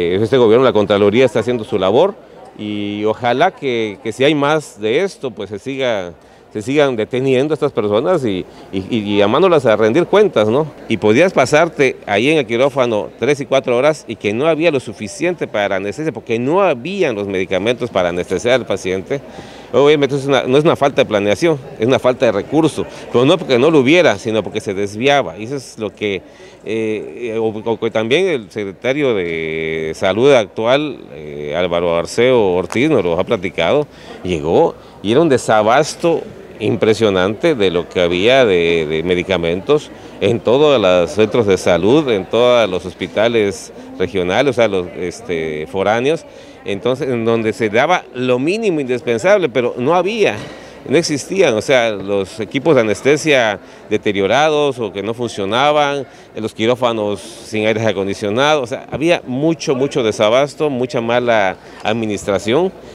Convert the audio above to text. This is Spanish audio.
Este gobierno, la Contraloría está haciendo su labor y ojalá que, que si hay más de esto, pues se siga se sigan deteniendo a estas personas y, llamándolas a rendir cuentas, ¿no? Y podías pasarte ahí en el quirófano tres y cuatro horas y que no había lo suficiente para anestesia, porque no habían los medicamentos para anestesiar al paciente. Obviamente no es una falta de planeación, es una falta de recursos, pero no porque no lo hubiera, sino porque se desviaba. Y eso es lo que, eh, también el secretario de Salud actual, eh, Álvaro Arceo Ortiz, nos lo ha platicado, llegó y era un desabasto impresionante de lo que había de, medicamentos en todos los centros de salud, en todos los hospitales regionales, o sea, los este, foráneos, entonces en donde se daba lo mínimo indispensable, pero no había no existían, o sea, los equipos de anestesia deteriorados o que no funcionaban, los quirófanos sin aire acondicionado, o sea, había mucho, mucho desabasto, mucha mala administración